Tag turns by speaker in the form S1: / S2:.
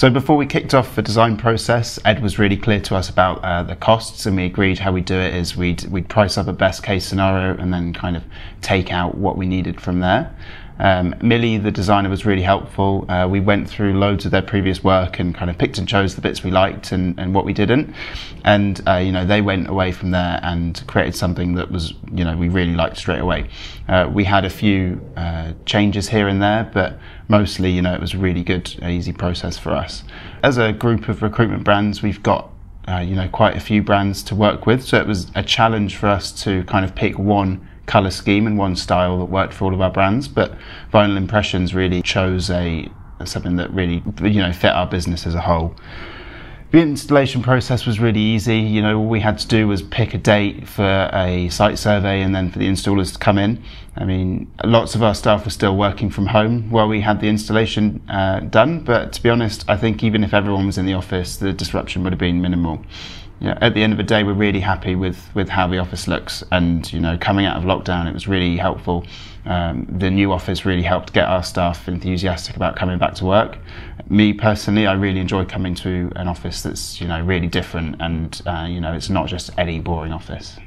S1: So before we kicked off the design process, Ed was really clear to us about uh, the costs, and we agreed how we'd do it is we'd we'd price up a best case scenario and then kind of take out what we needed from there. Um, Millie, the designer, was really helpful. Uh, we went through loads of their previous work and kind of picked and chose the bits we liked and, and what we didn't. And, uh, you know, they went away from there and created something that was, you know, we really liked straight away. Uh, we had a few uh, changes here and there, but mostly, you know, it was a really good, easy process for us. As a group of recruitment brands, we've got uh, you know quite a few brands to work with, so it was a challenge for us to kind of pick one color scheme and one style that worked for all of our brands. But Vinyl Impressions really chose a something that really you know fit our business as a whole. The installation process was really easy. You know, all we had to do was pick a date for a site survey and then for the installers to come in. I mean, lots of our staff were still working from home while we had the installation uh, done. But to be honest, I think even if everyone was in the office, the disruption would have been minimal yeah, at the end of the day, we're really happy with, with how the office looks. And, you know, coming out of lockdown, it was really helpful. Um, the new office really helped get our staff enthusiastic about coming back to work. Me personally, I really enjoy coming to an office that's, you know, really different and, uh, you know, it's not just any boring office.